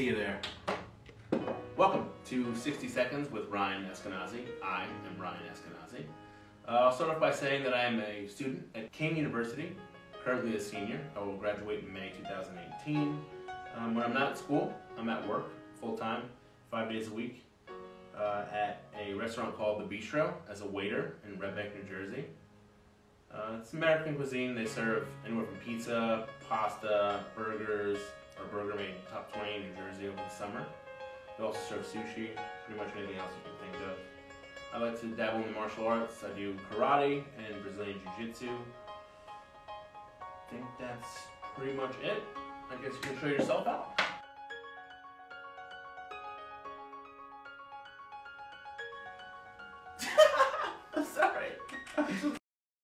see you there. Welcome to 60 Seconds with Ryan Eskenazi. I am Ryan Eskenazi. Uh, I'll start off by saying that I am a student at Kean University, currently a senior. I will graduate in May 2018. Um, when I'm not at school, I'm at work full time, five days a week, uh, at a restaurant called The Bistro as a waiter in Red Bank, New Jersey. Uh, it's American cuisine. They serve anywhere from pizza, pasta, burgers. or burger made top 20 in New Jersey in the summer. They also serve sushi, pretty much anything else you can think of. I like to dabble in martial arts. I do karate and Brazilian jiu-jitsu. I think that's pretty much it. I guess you can show yourself out. Sorry.